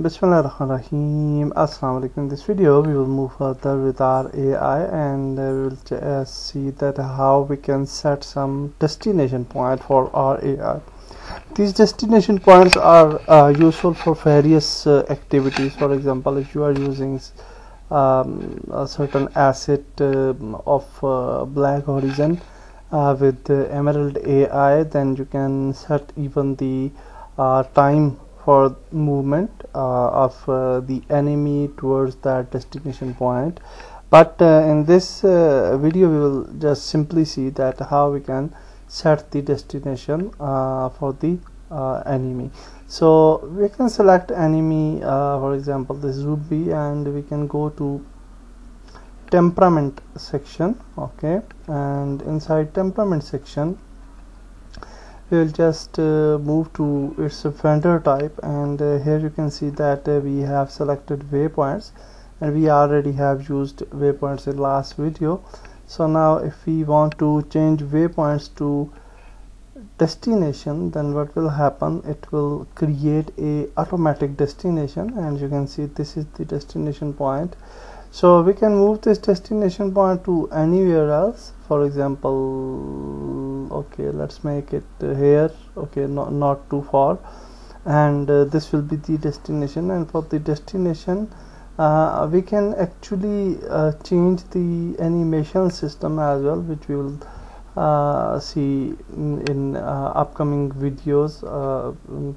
Bismillahirrahmanirrahim. Assalamu alaikum in this video we will move further with our AI and uh, we will uh, see that how we can set some destination point for our AI these destination points are uh, useful for various uh, activities. For example if you are using um, a certain asset uh, of uh, black horizon with emerald AI then you can set even the time for movement uh, of uh, the enemy towards that destination point. But uh, in this video we will just simply see that how we can set the destination for the enemy. So we can select enemy for example this ruby and we can go to temperament section okay? And inside temperament section we will just uh, move to its wander type and uh, here you can see that uh, we have selected waypoints and we already have used waypoints in last video. So now if we want to change waypoints to destination then what will happen? It will create a automatic destination and you can see this is the destination point. So we can move this destination point to anywhere else. For example okay let's make it uh, here. Okay not not too far. And uh, this will be the destination. And for the destination uh, we can actually uh, change the animation system as well which we will uh, see in, in uh, upcoming videos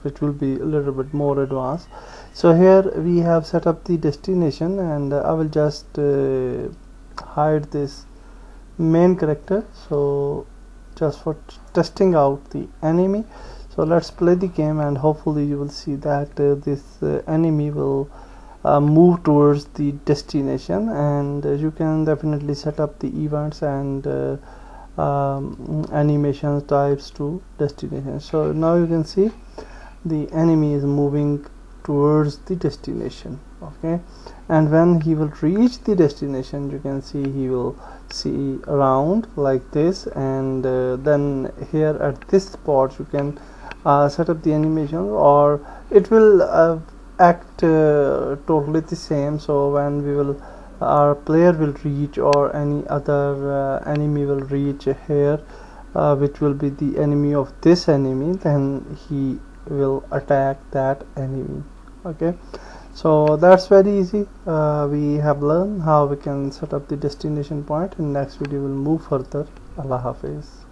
which will be a little bit more advanced. So here we have set up the destination. And I will just hide this main character. So just for testing out the enemy. So let's play the game and hopefully you will see that uh, this uh, enemy will uh, move towards the destination and you can definitely set up the events and um, animation types to destination. So now you can see the enemy is moving towards the destination okay? And when he will reach the destination you can see he will see around like this. And uh, then here at this spot you can uh, set up the animation or it will uh, act uh, totally the same. So when we will our player will reach or any other uh, enemy will reach here uh, which will be the enemy of this enemy then he will attack that enemy okay so that's very easy. Uh, we have learned how we can set up the destination point. In next video we'll move further. Allah Hafiz